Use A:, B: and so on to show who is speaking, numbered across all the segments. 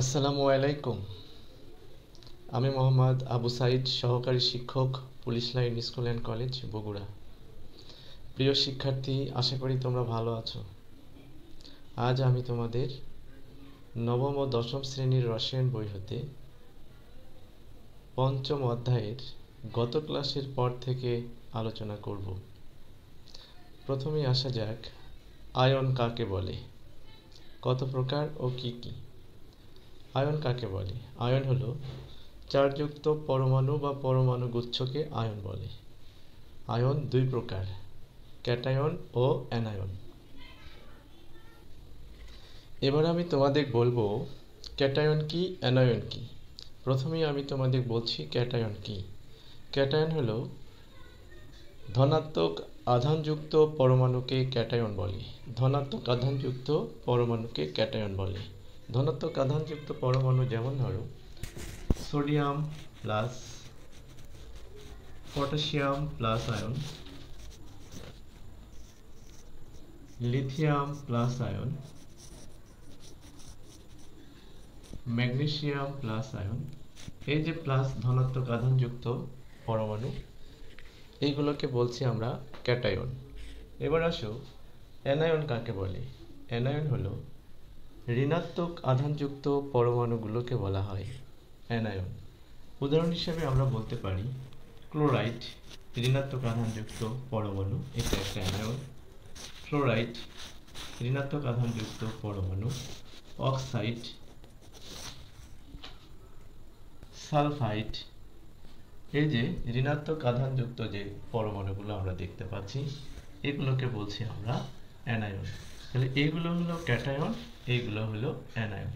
A: আসসালামু আলাইকুম। আমি মোহাম্মদ আবু সাইদ, সহকারী শিক্ষক, police line school and college, Bogura. প্রিয় শিক্ষার্থী, আশা করি তোমরা ভালো আছো। আজ আমি তোমাদের নবম ও দশম শ্রেণির রসায়ন বই হতে পঞ্চম অধ্যায়ের গত ক্লাসের পর থেকে আলোচনা করব। প্রথমে আসা যাক আয়ন কাকে বলে? কত প্রকার ও কি কি? আয়ন কাকে বলে? আয়ন হলো চার্জযুক্ত পরমাণু বা পরমাণু গুচ্ছকে আয়ন বলে। আয়ন দুই প্রকার, ক্যাটায়ন ও অ্যানায়ন। এবার আমি তোমাদের বলব, ক্যাটায়ন কি, অ্যানায়ন কি? প্রথমেই আমি তোমাদের বলছি ক্যাটায়ন কি। ক্যাটায়ন হলো ধনাত্মক আধানযুক্ত পরমাণুকে ক্যাটায়ন বলে। ধনাত্মক আধানযুক্ত পরমাণুকে ক্যাটায়ন বলে। ধনাত্মক আধানযুক্ত পরমাণু যেমন ধরো, sodium plus potassium plus ion, lithium plus ion, magnesium plus ion, এই যে প্লাস ধনাত্মক আধানযুক্ত পরমাণু, এইগুলোকে বলছি আমরা ক্যাটায়ন। এবার আসো, অ্যানায়ন কাকে বলে? অ্যানায়ন হলো ঋণাত্মক আধানযুক্ত পরমাণুগুলোকে বলা হয় অ্যানায়ন। উদাহরণ হিসেবে আমরা বলতে পারি, ক্লোরাইড ঋণাত্মক আধানযুক্ত পরমাণু, এটা একটা অ্যানায়ন। ফ্লোরাইড ঋণাত্মক আধানযুক্ত পরমাণু, অক্সাইড সালফাইড। এই যে ঋণাত্মক আধানযুক্ত যে পরমাণুগুলো আমরা দেখতে পাচ্ছি, এগুলোকে বলছি আমরা অ্যানায়ন। তাহলে এইগুলো হলো ক্যাটায়ন এইগুলো হলো অ্যানায়ন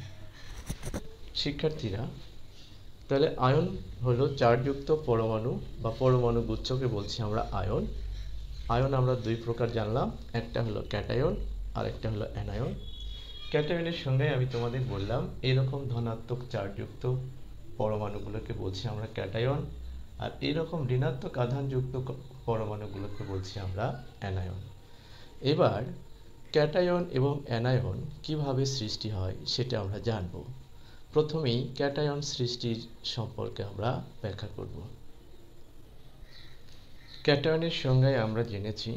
A: শিক্ষার্থীরা, তাহলে আয়ন হলো চারযুক্ত পরমাণু বা পরমাণু গুচ্ছকে বলছি আমরা আয়ন আয়ন আমরা দুই প্রকার জানলাম, একটা হলো ক্যাটায়ন আর একটা হলো অ্যানায়ন ক্যাটায়নের সঙ্গে আমি তোমাদের বললাম, এরকম ধনাত্মক চারযুক্ত পরমাণুগুলোকে বলছি আমরা ক্যাটায়ন আর এরকম ঋণাত্মক আধানযুক্ত পরমাণুগুলোকে বলছি আমরা অ্যানায়ন এবার ক্যাটায়ন এবং অ্যানায়ন কীভাবে সৃষ্টি হয় সেটা আমরা জানব। প্রথমেই ক্যাটায়ন সৃষ্টির সম্পর্কে আমরা ব্যাখ্যা করব। ক্যাটায়নের সংজ্ঞায় আমরা জেনেছি,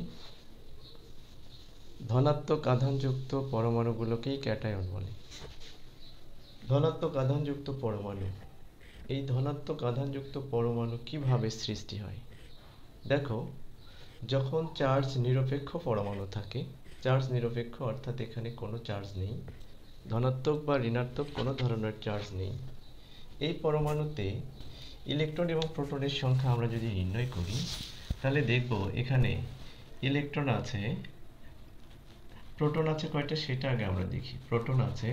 A: ধনাত্মক আধানযুক্ত পরমাণুগুলোকেই ক্যাটায়ন বলে। ধনাত্মক আধানযুক্ত পরমাণু, এই ধনাত্মক আধানযুক্ত পরমাণু কীভাবে সৃষ্টি হয়? দেখো, যখন চার্জ নিরপেক্ষ পরমাণু থাকে চার্জ নিরপেক্ষ, অর্থাৎ এখানে কোনো চার্জ নেই। ধনাত্মক বা ঋণাত্মক কোনো ধরনের চার্জ নেই। এই পরমাণুতে ইলেকট্রন এবং প্রোটনের সংখ্যা আমরা যদি নির্ণয় করি, তাহলে দেখব এখানে ইলেকট্রন আছে প্রোটন আছে কয়টা সেটা আগে আমরা দেখি। প্রোটন আছে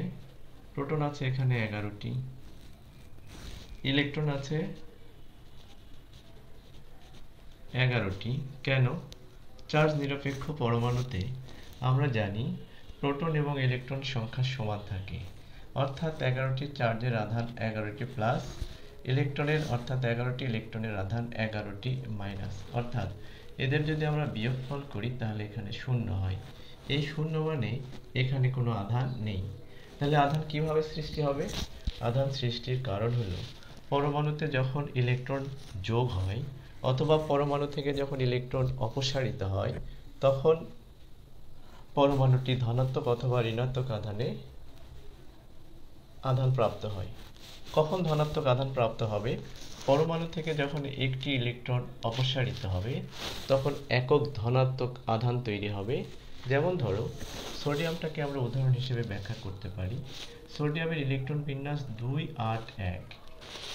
A: প্রোটন আছে এখানে এগারোটি ইলেকট্রন আছে এগারোটি। কেন? চার্জ নিরপেক্ষ পরমাণুতে আমরা জানি প্রোটন এবং ইলেকট্রন সংখ্যা সমান থাকে। অর্থাৎ এগারোটি চার্জের আধান এগারোটি প্লাস ইলেকট্রনের, অর্থাৎ এগারোটি ইলেকট্রনের আধান এগারোটি মাইনাস। অর্থাৎ এদের যদি আমরা বিয়োগফল করি, তাহলে এখানে শূন্য হয়। এই শূন্য মানে এখানে কোনো আধান নেই। তাহলে আধান কীভাবে সৃষ্টি হবে? আধান সৃষ্টির কারণ হলো পরমাণুতে যখন ইলেকট্রন যোগ হয়, অথবা পরমাণু থেকে যখন ইলেকট্রন অপসারিত হয়, তখন পরমাণুটি ধনাত্মক অথবা ঋণাত্মক আধানে আধান প্রাপ্ত হয়। কখন ধনাত্মক আধান প্রাপ্ত হবে? পরমাণু থেকে যখন একটি ইলেকট্রন অপসারিত হবে, তখন একক ধনাত্মক আধান তৈরি হবে। যেমন ধরো, সোডিয়ামটাকে আমরা উদাহরণ হিসেবে ব্যাখ্যা করতে পারি। সোডিয়ামের ইলেকট্রন বিন্যাস দুই আট এক।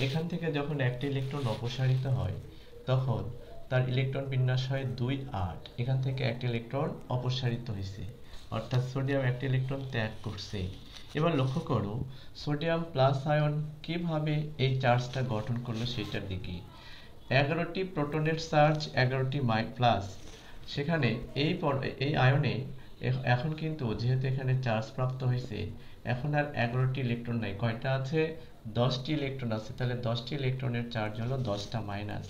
A: এখান থেকে যখন একটি ইলেকট্রন অপসারিত হয়, তখন তার ইলেকট্রন বিন্যাস হয় দুই আট। এখান থেকে একটি ইলেকট্রন অপসারিত হয়েছে, অর্থাৎ সোডিয়াম একটি ইলেকট্রন ত্যাগ করছে। এবার লক্ষ্য করো, সোডিয়াম প্লাস আয়ন কীভাবে এই চার্জটা গঠন করল সেটার দিকে। এগারোটি প্রোটনের চার্জ, এগারোটি মাই প্লাস। সেখানে এই এই আয়নে এখন কিন্তু যেহেতু এখানে চার্জ প্রাপ্ত হয়েছে, এখন আর এগারোটি ইলেকট্রন নাই। কয়টা আছে? দশটি ইলেকট্রন আছে। তাহলে দশটি ইলেকট্রনের চার্জ হলো দশটা মাইনাস।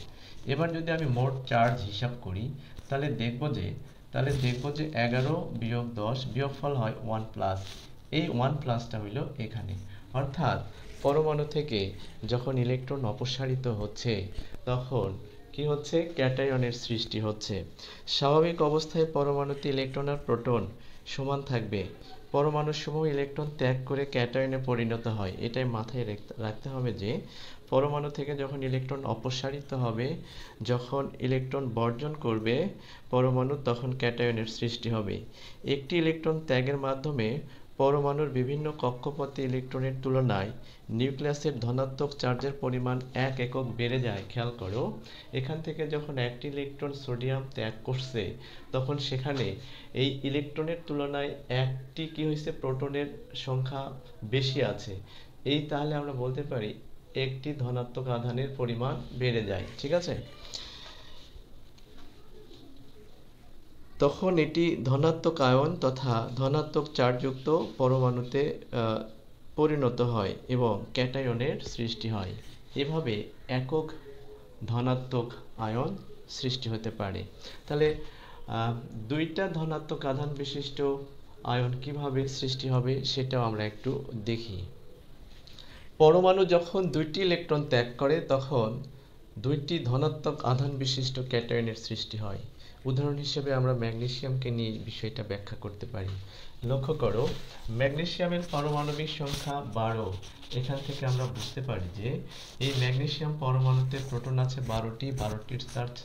A: এবার যদি আমি মোট চার্জ হিসাব করি, তাহলে দেখব যে, তাহলে দেখব যে এগারো বিয়োগ দশ বিয়োগফল হয় ওয়ান প্লাস। এই ওয়ান প্লাসটা হইল এখানে। অর্থাৎ পরমাণু থেকে যখন ইলেকট্রন অপসারিত হচ্ছে, তখন কি হচ্ছে? ক্যাটায়নের সৃষ্টি হচ্ছে। স্বাভাবিক অবস্থায় পরমাণুতে ইলেকট্রন আর প্রোটন সমান থাকবে। পরমাণুর সমূহ ইলেকট্রন ত্যাগ করে ক্যাটায়নে পরিণত হয়। এটাই মাথায় রাখতে হবে যে পরমাণু থেকে যখন ইলেকট্রন অপসারিত হবে, যখন ইলেকট্রন বর্জন করবে, পরমাণু তখন ক্যাটায়নের সৃষ্টি হবে। একটি ইলেকট্রন ত্যাগের মাধ্যমে পরমাণুর বিভিন্ন কক্ষপথে ইলেকট্রনের তুলনায় নিউক্লিয়াসের ধনাত্মক চার্জের পরিমাণ এক একক বেড়ে যায়, খেয়াল করো। এখান থেকে যখন একটি ইলেকট্রন সোডিয়াম ত্যাগ করছে, তখন সেখানে এই ইলেকট্রনের তুলনায় একটি কি হয়েছে? প্রোটনের সংখ্যা বেশি আছে। এই তাহলে আমরা বলতে পারি একটি ধনাত্মক আধানের পরিমাণ বেড়ে যায়, ঠিক আছে? তখন এটি ধনাত্মক আয়ন তথা ধনাত্মক চার্জযুক্ত পরমাণুতে পরিণত হয় এবং ক্যাটায়নের সৃষ্টি হয়। এভাবে একক ধনাত্মক আয়ন সৃষ্টি হতে পারে। তাহলে দুইটা ধনাত্মক আধান বিশিষ্ট আয়ন কীভাবে সৃষ্টি হবে সেটাও আমরা একটু দেখি। পরমাণু যখন দুইটি ইলেকট্রন ত্যাগ করে, তখন দুইটি ধনাত্মক আধান বিশিষ্ট ক্যাটায়নের সৃষ্টি হয়। উদাহরণ হিসেবে আমরা ম্যাগনেসিয়ামকে নিয়ে বিষয়টা ব্যাখ্যা করতে পারি। লক্ষ্য করো, ম্যাগনেসিয়ামের পারমাণবিক সংখ্যা বারো। এখান থেকে আমরা বুঝতে পারি যে, এই ম্যাগনেসিয়াম পরমাণুতে প্রোটন আছে বারোটি, বারোটির চার্জ,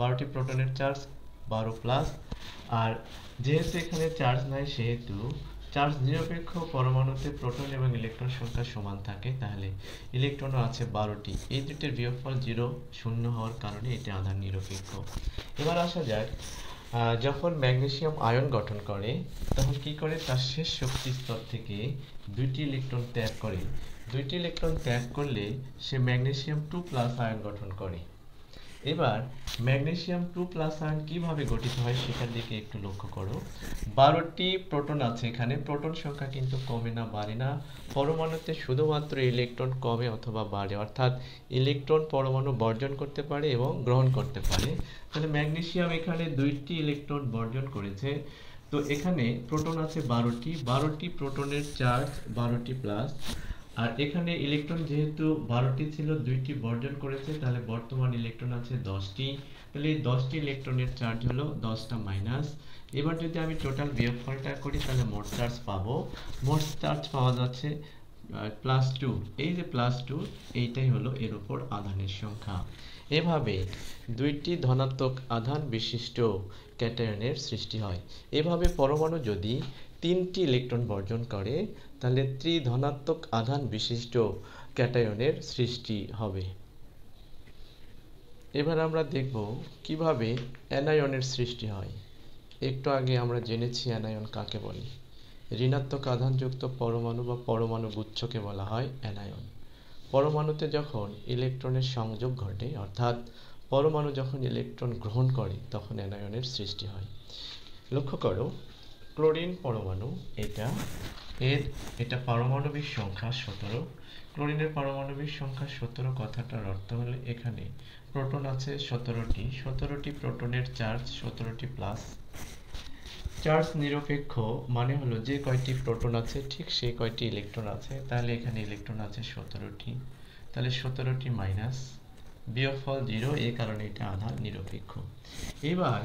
A: বারোটি প্রোটনের চার্জ বারো প্লাস। আর যেহেতু এখানে চার্জ নাই, সেহেতু চার্জ নিরপেক্ষ, পরমাণুতে প্রোটন এবং ইলেকট্রন সংখ্যা সমান থাকে, তাহলে ইলেকট্রনও আছে বারোটি। এই দুটির বিয়োগফল জিরো, শূন্য হওয়ার কারণে এটি আধান নিরপেক্ষ। এবার আসা যাক যখন ম্যাগনেসিয়াম আয়ন গঠন করে, তখন কি করে? তার শেষ শক্তি স্তর থেকে দুইটি ইলেকট্রন ত্যাগ করে। দুইটি ইলেকট্রন ত্যাগ করলে সে ম্যাগনেসিয়াম টু প্লাস আয়ন গঠন করে। এবার ম্যাগনেসিয়াম টু প্লাস আয়ন কীভাবে গঠিত হয় সেটার দিকে একটু লক্ষ্য করো। বারোটি প্রোটন আছে এখানে। প্রোটন সংখ্যা কিন্তু কমে না, বাড়ে না। পরমাণুতে শুধুমাত্র ইলেকট্রন কমে অথবা বাড়ে। অর্থাৎ ইলেকট্রন পরমাণু বর্জন করতে পারে এবং গ্রহণ করতে পারে। তাহলে ম্যাগনেসিয়াম এখানে দুইটি ইলেকট্রন বর্জন করেছে। তো এখানে প্রোটন আছে বারোটি। বারোটি প্রোটনের চার্জ বারোটি প্লাস। আর এখানে ইলেকট্রন যেহেতু বারোটি ছিল, দুইটি বর্জন করেছে, তাহলে বর্তমান ইলেকট্রন আছে দশটি। তাহলে এই দশটি ইলেকট্রনের চার্জ হলো দশটা মাইনাস এবার যদি আমি টোটাল বিয়োগফলটা করি, তাহলে মোট চার্জ পাবো। মোট চার্জ পাওয়া যাচ্ছে প্লাস টু এই যে প্লাস টু এইটাই হলো এর উপর আধানের সংখ্যা। এভাবে দুইটি ধনাত্মক আধান বিশিষ্ট ক্যাটায়নের সৃষ্টি হয়। এভাবে পরমাণু যদি তিনটি ইলেকট্রন বর্জন করে, তাহলে ত্রিধনাত্মক আধান বিশিষ্ট ক্যাটায়নের সৃষ্টি হবে। এবার আমরা দেখব কীভাবে অ্যানায়নের সৃষ্টি হয়। একটু আগে আমরা জেনেছি অ্যানায়ন কাকে বলে। ঋণাত্মক আধানযুক্ত পরমাণু বা পরমাণু গুচ্ছকে বলা হয় অ্যানায়ন। পরমাণুতে যখন ইলেকট্রনের সংযোগ ঘটে, অর্থাৎ পরমাণু যখন ইলেকট্রন গ্রহণ করে, তখন অ্যানায়নের সৃষ্টি হয়। লক্ষ্য করো ক্লোরিন পরমাণু, এটা, এর, এটা পারমাণবিক সংখ্যা সতেরো। ক্লোরিনের পারমাণবিক সংখ্যা সতেরো কথাটার অর্থ হলো এখানে প্রোটন আছে সতেরোটি। সতেরোটি প্রোটনের চার্জ সতেরোটি প্লাস। চার্জ নিরপেক্ষ মানে হলো যে কয়টি প্রোটন আছে, ঠিক সেই কয়টি ইলেকট্রন আছে, তাহলে এখানে ইলেকট্রন আছে সতেরোটি। তাহলে সতেরোটি মাইনাস বিয়োগফল জিরো এই কারণে এটা আধার নিরপেক্ষ। এবার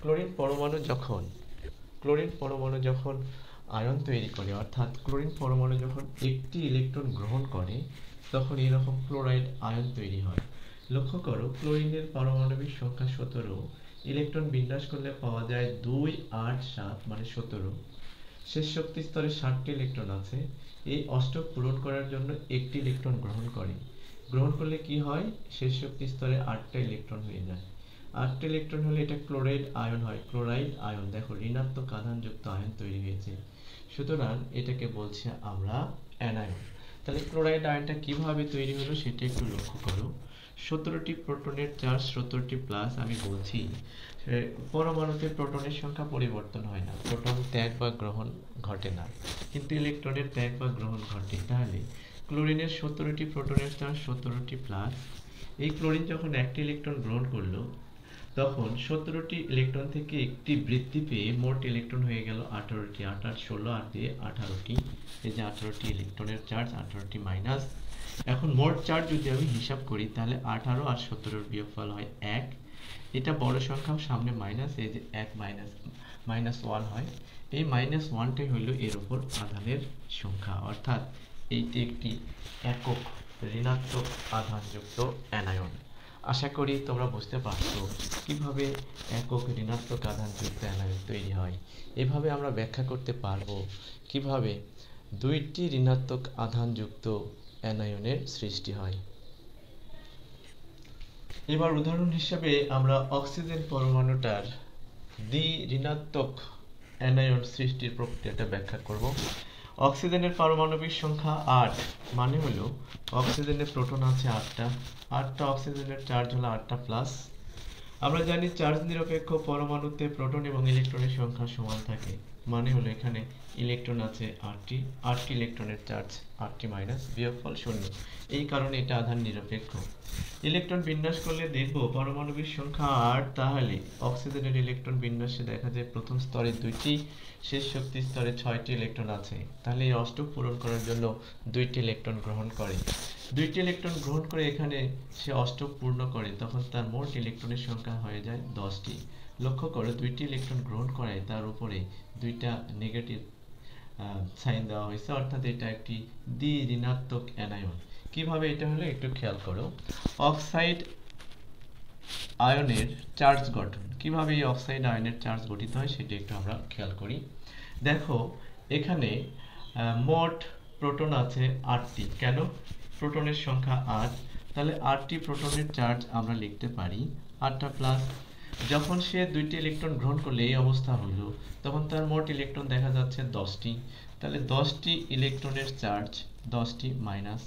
A: ক্লোরিন পরমাণু যখন ক্লোরিন পরমাণু যখন আয়ন তৈরি করে, অর্থাৎ ক্লোরিন পরমাণু যখন একটি ইলেকট্রন গ্রহণ করে, তখন এরকম ক্লোরাইড আয়ন তৈরি হয়। লক্ষ্য করো, ক্লোরিনের পারমাণবিক সংখ্যা সতেরো। ইলেকট্রন বিন্যাস করলে পাওয়া যায় দুই আট সাত মানে সতেরো। শেষ শক্তি স্তরে ষাটটি ইলেকট্রন আছে। এই অষ্টক পূরণ করার জন্য একটি ইলেকট্রন গ্রহণ করে। গ্রহণ করলে কি হয়? শেষ শক্তি স্তরে আটটা ইলেকট্রন হয়ে যায়। আটটা ইলেকট্রন হলে এটা ক্লোরাইড আয়ন হয়। ক্লোরাইড আয়ন, দেখো, ঋণাত্মক আধানযুক্ত আয়ন তৈরি হয়েছে। সুতরাং এটাকে বলছি আমরা অ্যানায়ন তাহলে ক্লোরাইড আয়নটা কীভাবে তৈরি হলো সেটা একটু লক্ষ্য করো। সতেরোটি প্রোটনের চার্জ সতেরোটি প্লাস আমি বলছি পরমাণুতে প্রোটনের সংখ্যা পরিবর্তন হয় না। প্রোটন ত্যাগ বা গ্রহণ ঘটে না। কিন্তু ইলেকট্রনের ত্যাগ বা গ্রহণ ঘটে। তাহলে ক্লোরিনের সতেরোটি প্রোটনের চার্জ সতেরোটি প্লাস এই ক্লোরিন যখন একটি ইলেকট্রন গ্রহণ করল তখন সতেরোটি ইলেকট্রন থেকে একটি বৃদ্ধি পেয়ে মোট ইলেকট্রন হয়ে গেল আঠারোটি। আট ষোলো আর দিয়ে আঠারোটি। এই যে আঠারোটি ইলেকট্রনের চার্জ আঠারোটি মাইনাস এখন মোট চার্জ যদি আমি হিসাব করি, তাহলে আঠারো আর সতেরোর বিয়োগফল হয় এক। এটা বড় সংখ্যা সামনে মাইনাস এই যে এক মাইনাস মাইনাস ওয়ান হয়। এই মাইনাস ওয়ানটাই হইল এর উপর আধানের সংখ্যা। অর্থাৎ এইটি একটি একক ঋণাত্মক আধানযুক্ত অ্যানায়ন আশা করি তোমরা বুঝতে পারছ কীভাবে একক ঋণাত্মক আধানযুক্ত অ্যানায়ন তৈরি হয়। এভাবে আমরা ব্যাখ্যা করতে পারব কীভাবে দুইটি ঋণাত্মক আধানযুক্ত অ্যানায়নের সৃষ্টি হয়। এবার উদাহরণ হিসেবে আমরা অক্সিজেন পরমাণুটার দ্বি ঋণাত্মক অ্যানায়ন সৃষ্টির প্রক্রিয়াটা ব্যাখ্যা করব। অক্সিজেনের পারমাণবিক সংখ্যা আট। মানে হলো, অক্সিজেনের প্রোটন আছে আটটা। আটটা অক্সিজেনের চার্জ হলো আটটা প্লাস আমরা জানি চার্জ নিরপেক্ষ পরমাণুতে প্রোটন এবং ইলেকট্রনের সংখ্যা সমান থাকে। মানে হলো এখানে ইলেকট্রন আছে আটটি আটটি ইলেকট্রনের চার্জ আটটি মাইনাস বিয়োগফল শূন্য। এই কারণে এটা আধান নিরপেক্ষ। ইলেকট্রন বিন্যাস করলে দেখব পারমাণবিক সংখ্যা আট, তাহলে অক্সিজেনের ইলেকট্রন বিন্যাসে দেখা যায় প্রথম স্তরে দুইটি, শেষ শক্তি স্তরে ছয়টি ইলেকট্রন আছে। তাহলে এই অষ্টক পূরণ করার জন্য দুইটি ইলেকট্রন গ্রহণ করে। দুইটি ইলেকট্রন গ্রহণ করে এখানে সে অষ্টক পূর্ণ করে, তখন তার মোট ইলেকট্রনের সংখ্যা হয়ে যায় দশটি। লক্ষ্য করো, দুইটি ইলেকট্রন গ্রহণ করে, তার উপরে দুইটা নেগেটিভ সাইন দেওয়া হয়েছে, অর্থাৎ এটা একটি দ্বি ঋণাত্মক অ্যানায়ন কীভাবে এটা হলো একটু খেয়াল করো। অক্সাইড আয়নের চার্জ গঠন। কীভাবে এই অক্সাইড আয়নের চার্জ গঠিত হয় সেটা একটু আমরা খেয়াল করি। দেখো, এখানে মোট প্রোটন আছে আটটি। কেন? প্রোটনের সংখ্যা আট তাহলে আটটি প্রোটনের চার্জ আমরা লিখতে পারি। আটটা প্লাস যখন সে দুইটি ইলেকট্রন গ্রহণ করলে এই অবস্থা হলো, তখন তার মোট ইলেকট্রন দেখা যাচ্ছে দশটি। তাহলে দশটি ইলেকট্রনের চার্জ দশটি মাইনাস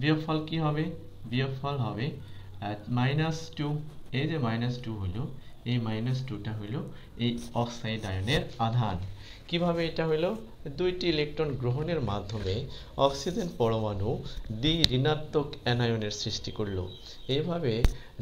A: বিয়োগফল কি হবে? বিয়োগফল হবে মাইনাস টু এই যে মাইনাস টু হলো এই মাইনাস টুটা হইল এই অক্সাইড আয়নের আধান। কীভাবে এটা হলো দুইটি ইলেকট্রন গ্রহণের মাধ্যমে অক্সিজেন পরমাণু দ্বি ঋণাত্মক অ্যানায়নের সৃষ্টি করল। এইভাবে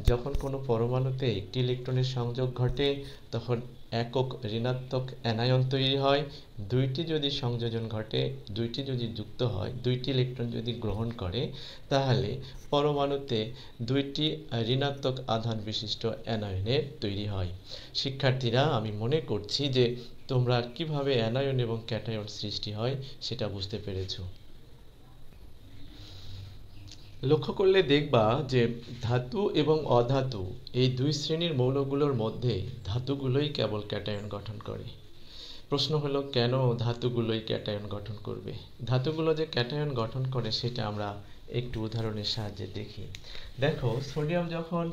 A: যখন কোনো পরমাণুতে একটি ইলেকট্রনের সংযোগ ঘটে, তখন একক ঋণাত্মক অ্যানায়ন তৈরি হয়। দুইটি যদি সংযোজন ঘটে, দুইটি যদি যুক্ত হয়, দুইটি ইলেকট্রন যদি গ্রহণ করে, তাহলে পরমাণুতে দুইটি ঋণাত্মক আধান বিশিষ্ট অ্যানায়নের তৈরি হয়। শিক্ষার্থীরা, আমি মনে করছি যে তোমরা কীভাবে অ্যানায়ন এবং ক্যাটায়ন সৃষ্টি হয়, সেটা বুঝতে পেরেছ। লক্ষ্য করলে দেখবা যে ধাতু এবং অধাতু এই দুই শ্রেণির মৌলগুলোর মধ্যে ধাতুগুলোই কেবল ক্যাটায়ন গঠন করে। প্রশ্ন হলো, কেন ধাতুগুলোই ক্যাটায়ন গঠন করবে? ধাতুগুলো যে ক্যাটায়ন গঠন করে সেটা আমরা একটু উদাহরণের সাহায্যে দেখি। দেখো, সোডিয়াম যখন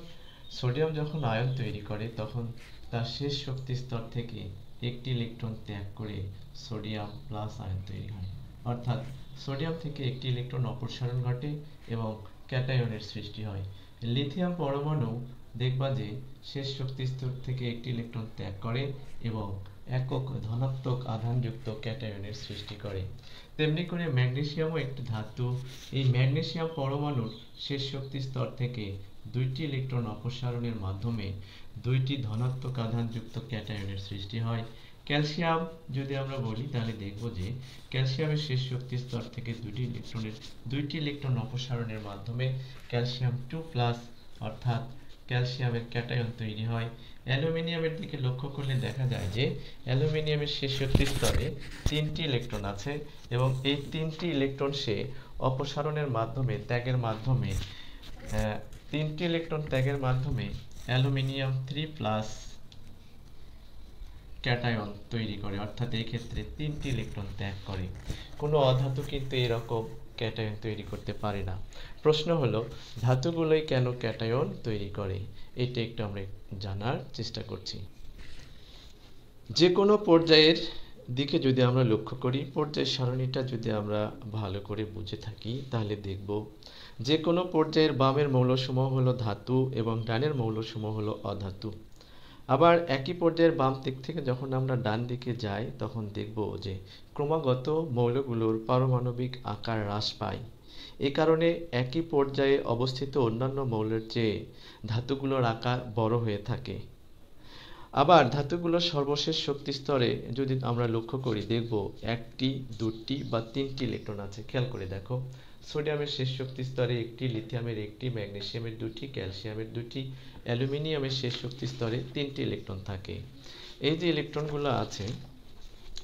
A: সোডিয়াম যখন আয়ন তৈরি করে, তখন তার শেষ শক্তি স্তর থেকে একটি ইলেকট্রন ত্যাগ করে সোডিয়াম প্লাস আয়ন তৈরি হয়। অর্থাৎ সোডিয়াম থেকে একটি ইলেকট্রন অপসারণ ঘটে এবং ক্যাটায়নের সৃষ্টি হয়। লিথিয়াম পরমাণু দেখবা যে শেষ শক্তি স্তর থেকে একটি ইলেকট্রন ত্যাগ করে এবং একক ধনাত্মক আধানযুক্ত ক্যাটায়নের সৃষ্টি করে। তেমনি করে ম্যাগনেসিয়ামও একটি ধাতু। এই ম্যাগনেসিয়াম পরমাণুর শেষ শক্তি স্তর থেকে দুইটি ইলেকট্রন অপসারণের মাধ্যমে দুইটি ধনাত্মক আধানযুক্ত ক্যাটায়নের সৃষ্টি হয়। ক্যালসিয়াম যদি আমরা বলি, তাহলে দেখব যে ক্যালসিয়ামের শেষ শক্তি স্তর থেকে দুটি ইলেকট্রনের, দুইটি ইলেকট্রন অপসারণের মাধ্যমে ক্যালসিয়াম টু প্লাস অর্থাৎ ক্যালসিয়ামের ক্যাটায়ন তৈরি হয়। অ্যালুমিনিয়ামের দিকে লক্ষ্য করলে দেখা যায় যে অ্যালুমিনিয়ামের শেষ শক্তি স্তরে তিনটি ইলেকট্রন আছে এবং এই তিনটি ইলেকট্রন সে অপসারণের মাধ্যমে, ত্যাগের মাধ্যমে তিনটি ইলেকট্রন ত্যাগের মাধ্যমে অ্যালুমিনিয়াম থ্রি প্লাস ক্যাটায়ন তৈরি করে, অর্থাৎ এই ক্ষেত্রে তিনটি ইলেকট্রন ত্যাগ করে। কোনো অধাতু কিন্তু এরকম ক্যাটায়ন তৈরি করতে পারে না। প্রশ্ন হলো, ধাতুগুলোই কেন ক্যাটায়ন তৈরি করে? এটা একটু আমরা জানার চেষ্টা করছি। যে কোনো পর্যায়ের দিকে যদি আমরা লক্ষ্য করি, পর্যায় সারণীটা যদি আমরা ভালো করে বুঝে থাকি, তাহলে দেখব যে কোনো পর্যায়ের বামের মৌলসমূহ হলো ধাতু এবং ডানের মৌলসমূহ হলো অধাতু। আবার একই পর্যায়ের বাম দিক থেকে যখন আমরা ডান দিকে যাই, তখন দেখব যে ক্রমাগত মৌলগুলোর পারমাণবিক আকার হ্রাস পায়। এ কারণে একই পর্যায়ে অবস্থিত অন্যান্য মৌলের চেয়ে ধাতুগুলোর আকার বড় হয়ে থাকে। আবার ধাতুগুলোর সর্বশেষ শক্তি স্তরে যদি আমরা লক্ষ্য করি, দেখব একটি, দুটি বা তিনটি ইলেকট্রন আছে। খেয়াল করে দেখো। সোডিয়ামের শেষ শক্তি স্তরে একটি, লিথিয়ামের একটি ম্যাগনেসিয়ামের দুটি, ক্যালসিয়ামের দুটি, অ্যালুমিনিয়ামের শেষ শক্তি স্তরে তিনটি ইলেকট্রন থাকে। এই যে ইলেকট্রনগুলো আছে,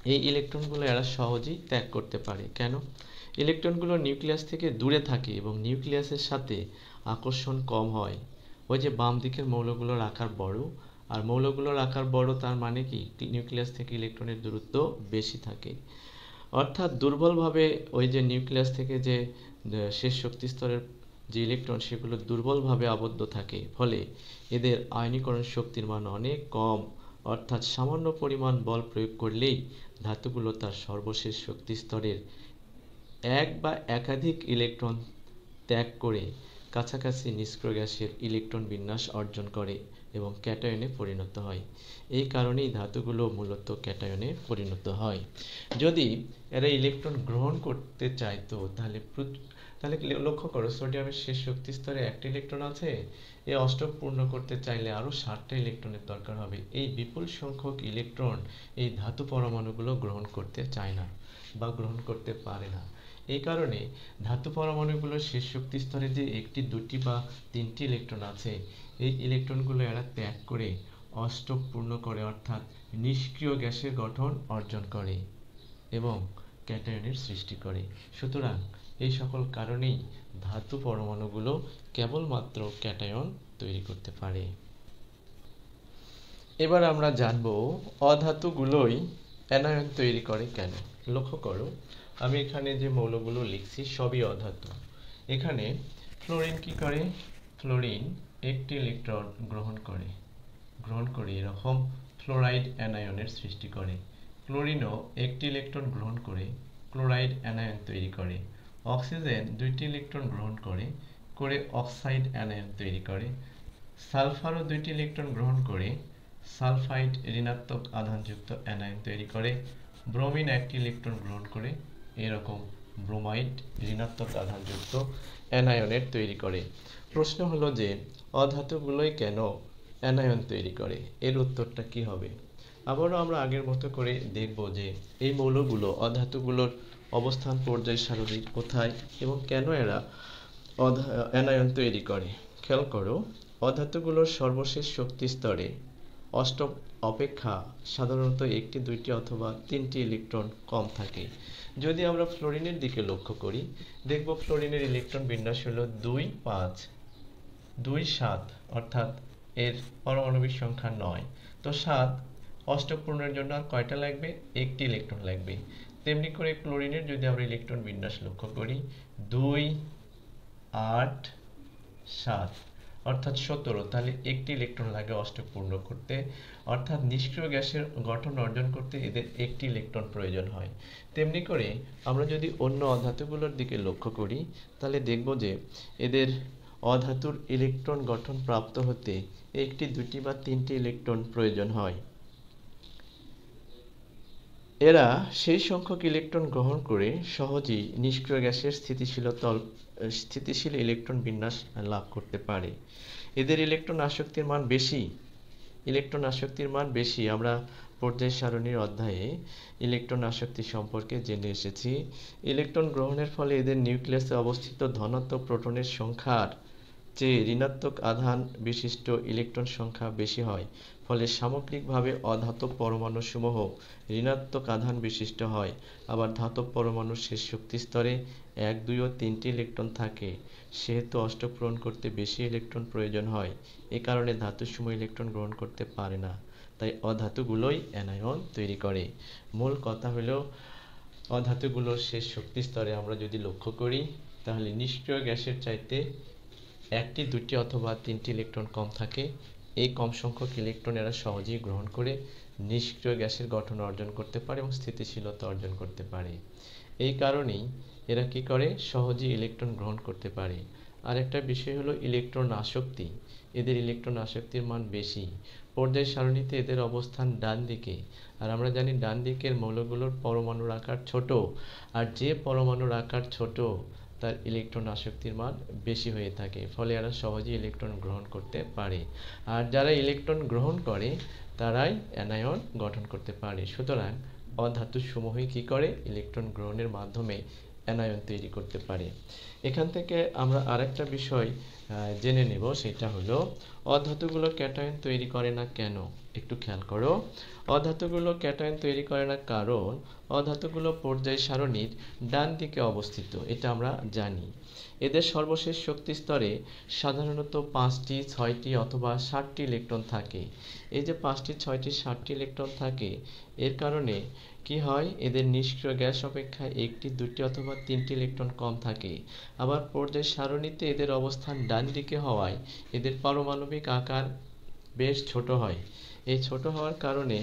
A: এই ইলেকট্রনগুলো এরা সহজেই ত্যাগ করতে পারে। কেন? ইলেকট্রনগুলো নিউক্লিয়াস থেকে দূরে থাকে এবং নিউক্লিয়াসের সাথে আকর্ষণ কম হয়। ওই যে বাম দিকের মৌলগুলোর আকার বড়, আর মৌলগুলোর আকার বড় তার মানে কি? নিউক্লিয়াস থেকে ইলেকট্রনের দূরত্ব বেশি থাকে। অর্থাৎ দুর্বলভাবে ওই যে নিউক্লিয়াস থেকে যে শেষ শক্তি স্তরের যে ইলেকট্রন সেগুলো দুর্বলভাবে আবদ্ধ থাকে, ফলে এদের আয়নীকরণ শক্তির মান অনেক কম। অর্থাৎ সামান্য পরিমাণ বল প্রয়োগ করলেই ধাতুগুলো তার সর্বশেষ শক্তি স্তরের এক বা একাধিক ইলেকট্রন ত্যাগ করে কাছাকাছি নিষ্ক্রিয় গ্যাসের ইলেকট্রন বিন্যাস অর্জন করে এবং ক্যাটায়নে পরিণত হয়। এই কারণেই ধাতুগুলো মূলত ক্যাটায়নে পরিণত হয়। যদি এরা ইলেকট্রন গ্রহণ করতে চাইতো, তাহলে তাহলে লক্ষ্য করো সোডিয়ামের শেষ শক্তি স্তরে একটা ইলেকট্রন আছে এই অষ্টক পূর্ণ করতে চাইলে আরও ষাটটা ইলেকট্রনের দরকার হবে। এই বিপুল সংখ্যক ইলেকট্রন এই ধাতু পরমাণুগুলো গ্রহণ করতে চায় না বা গ্রহণ করতে পারে না। এই কারণে ধাতু পরমাণুগুলোর শেষ শক্তি স্তরে যে একটি, দুটি বা তিনটি ইলেকট্রন আছে, এই ইলেকট্রনগুলো এরা ত্যাগ করে অষ্টক পূর্ণ করে, অর্থাৎ নিষ্ক্রিয় গ্যাসের গঠন অর্জন করে। এবং ক্যাটায়নের সৃষ্টি করে। সুতরাং এই সকল কারণেই ধাতু পরমাণুগুলো কেবলমাত্র ক্যাটায়ন তৈরি করতে পারে। এবার আমরা জানব অধাতুগুলোই অ্যানায়ন তৈরি করে কেন? লক্ষ্য করো, আমি এখানে যে মৌলগুলো লিখছি সবই অধাতু। এখানে ফ্লোরিন কি করে? ফ্লোরিন একটি ইলেকট্রন গ্রহণ করে। গ্রহণ করে এরকম ফ্লোরাইড অ্যানায়নের সৃষ্টি করে। ক্লোরিনও একটি ইলেকট্রন গ্রহণ করে ক্লোরাইড অ্যানায়ন তৈরি করে। অক্সিজেন দুইটি ইলেকট্রন গ্রহণ করে করে অক্সাইড অ্যানায়ন তৈরি করে। সালফারও দুইটি ইলেকট্রন গ্রহণ করে, সালফাইড ঋণাত্মক আধানযুক্ত অ্যানায়ন তৈরি করে। ব্রোমিন একটি ইলেকট্রন গ্রহণ করে, এরকম ব্রোমাইড ঋণাত্মক আধানযুক্ত অ্যানায়নের তৈরি করে। প্রশ্ন হলো যে, অধাতুগুলোই কেন অ্যানায়ন তৈরি করে? এর উত্তরটা কি হবে? আবারও আমরা আগের মতো করে দেখব যে এই মৌলগুলো অধাতুগুলোর অবস্থান পর্যায় সারণী কোথায় এবং কেন এরা অ্যানায়ন তৈরি করে। খেয়াল করো, অধাতুগুলোর সর্বশেষ শক্তি স্তরে অষ্টম অপেক্ষা সাধারণত একটি, দুইটি অথবা তিনটি ইলেকট্রন কম থাকে। যদি আমরা ফ্লোরিনের দিকে লক্ষ্য করি, দেখব ফ্লোরিনের ইলেকট্রন বিন্যাস হলো দুই পাঁচ দুই সাত, অর্থাৎ এর পারমাণবিক সংখ্যা নয়। তো সাত অষ্টক পূরণের জন্য আর কয়টা লাগবে? একটি ইলেকট্রন লাগবে। তেমনি করে ক্লোরিনের যদি আমরা ইলেকট্রন বিন্যাস লক্ষ্য করি, দুই, আট, সাত, অর্থাৎ সতেরো। তাহলে একটি ইলেকট্রন লাগে অষ্টক পূর্ণ করতে। অর্থাৎ নিষ্ক্রিয় গ্যাসের গঠন অর্জন করতে এদের একটি ইলেকট্রন প্রয়োজন হয়। তেমনি করে আমরা যদি অন্য অধাতুগুলোর দিকে লক্ষ্য করি, তাহলে দেখব যে এদের অধাতুর ইলেকট্রন গঠন প্রাপ্ত হতে একটি দুটি বা তিনটি ইলেকট্রন প্রয়োজন হয়। এরা সেই সংখ্যক ইলেকট্রন গ্রহণ করে সহজেই নিষ্ক্রিয় গ্যাসের স্থিতিশীলতল স্থিতিশীল ইলেকট্রন বিন্যাস লাভ করতে পারে। এদের ইলেকট্রন আসক্তির মান বেশি। ইলেকট্রন আসক্তির মান বেশি। আমরা পর্যায় সারণীর অধ্যায়ে ইলেকট্রন আসক্তি সম্পর্কে জেনে এসেছি। ইলেকট্রন গ্রহণের ফলে এদের নিউক্লিয়াসে অবস্থিত ধনাত্মক প্রোটনের সংখ্যার চেয়ে ঋণাত্মক আধান বিশিষ্ট ইলেকট্রন সংখ্যা বেশি হয়। ফলে সামগ্রিকভাবে অধাতব পরমাণুসমূহ ঋণাত্মক আধান বিশিষ্ট হয়। আবার ধাতব পরমাণুর শেষ শক্তি স্তরে এক, দুই ও তিনটি ইলেকট্রন থাকে। সেহেতু অষ্টক পূরণ করতে বেশি ইলেকট্রন প্রয়োজন হয়। এ কারণে ধাতুসমূহ ইলেকট্রন গ্রহণ করতে পারে না। তাই অধাতুগুলোই অ্যানায়ন তৈরি করে। মূল কথা হলো, অধাতুগুলোর শেষ শক্তি স্তরে আমরা যদি লক্ষ্য করি, তাহলে নিষ্ক্রিয় গ্যাসের চাইতে একটি, দুটি অথবা তিনটি ইলেকট্রন কম থাকে। এই কম সংখ্যক ইলেকট্রন এরা সহজেই গ্রহণ করে নিষ্ক্রিয় গ্যাসের গঠন অর্জন করতে পারে এবং স্থিতিশীলতা অর্জন করতে পারে। এই কারণেই এরা কি করে? সহজেই ইলেকট্রন গ্রহণ করতে পারে। আরেকটা বিষয় হলো ইলেকট্রন আসক্তি। এদের ইলেকট্রন আসক্তির মান বেশি। পর্যায় সারণীতে এদের অবস্থান ডান দিকে আর আমরা জানি ডান দিকের মৌলগুলোর পরমাণুর আকার ছোট। আর যে পরমাণুর আকার ছোট তার ইলেকট্রন আসক্তির মান বেশি হয়ে থাকে, ফলে এরা সহজেই ইলেকট্রন গ্রহণ করতে পারে। আর যারা ইলেকট্রন গ্রহণ করে, তারাই অ্যানায়ন গঠন করতে পারে। সুতরাং অধাতু সমূহে কী করে? ইলেকট্রন গ্রহণের মাধ্যমে অ্যানায়ন তৈরি করতে পারে। এখান থেকে আমরা আরেকটা বিষয় জেনে নেব, সেটা হলো, অধাতুগুলো ক্যাটায়ন তৈরি করে না কেন? একটু খেয়াল করো। অধাতুগুলো ক্যাটায়ন তৈরি করে না কারণ, অধাতুগুলো পর্যায় সারণীর ডান দিকে অবস্থিত, এটা আমরা জানি। এদের সর্বশেষ শক্তি স্তরে সাধারণত পাঁচটি, ছয়টি অথবা ষাটটি ইলেকট্রন থাকে। এই যে পাঁচটি, ছয়টি ষাটটি ইলেকট্রন থাকে, এর কারণে কি হয়? এদের নিষ্ক্রিয় গ্যাস অপেক্ষায় একটি, দুটি অথবা তিনটি ইলেকট্রন কম থাকে। আবার পর্যায় সারণীতে এদের অবস্থান ডান দিকে হওয়ায় এদের পারমাণবিক আকার বেশ ছোট হয়। এই ছোট হওয়ার কারণে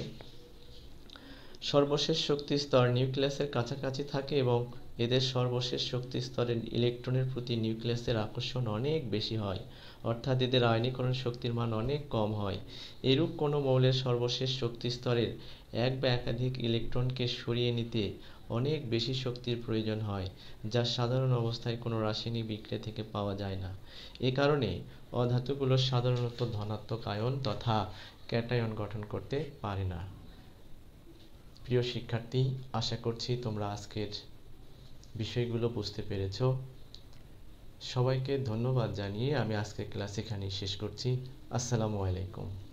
A: সর্বশেষ শক্তি স্তর নিউক্লিয়াসের কাছাকাছি থাকে এবং এদের সর্বশেষ শক্তি স্তরের ইলেকট্রনের প্রতি নিউক্লিয়াসের আকর্ষণ অনেক বেশি হয়, অর্থাৎ এদের আয়নীকরণ শক্তির মান অনেক কম হয়। এরূপ কোনো মৌলের সর্বশেষ শক্তি স্তরের এক বা একাধিক ইলেকট্রনকে সরিয়ে নিতে অনেক বেশি শক্তির প্রয়োজন হয়, যা সাধারণ অবস্থায় কোনো রাসায়নিক বিক্রিয়া থেকে পাওয়া যায় না। এ কারণে অধাতুগুলো সাধারণত ধনাত্মক আয়ন তথা ক্যাটায়ন গঠন করতে পারে না। প্রিয় শিক্ষার্থী, আশা করছি তোমরা আজকের বিষয়গুলো বুঝতে পেরেছ। সবাইকে ধন্যবাদ জানিয়ে আমি আজকের ক্লাস এখানেই শেষ করছি। আসসালামু আলাইকুম।